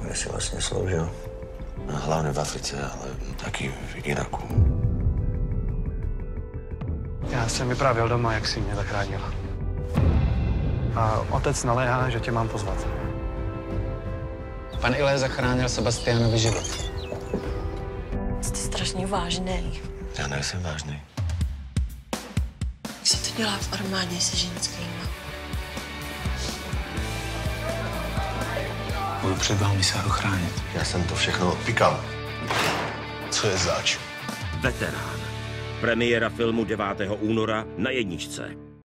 Kde jsi vlastně sloužil? No, hlavně v Africe, ale taky v Iraku. Já jsem vyprávěl doma, jak jsi mě zachránil. A otec naléhá, že tě mám pozvat. Pan Ile zachránil Sebastianovi život. Jste strašně vážný. Já nejsem vážný. Jak se to dělá v armádě se ženskými? Budu před vámi se ochránit. Já jsem to všechno odpíkal. Co je zač? Veterán. Premiéra filmu 9. února na jedničce.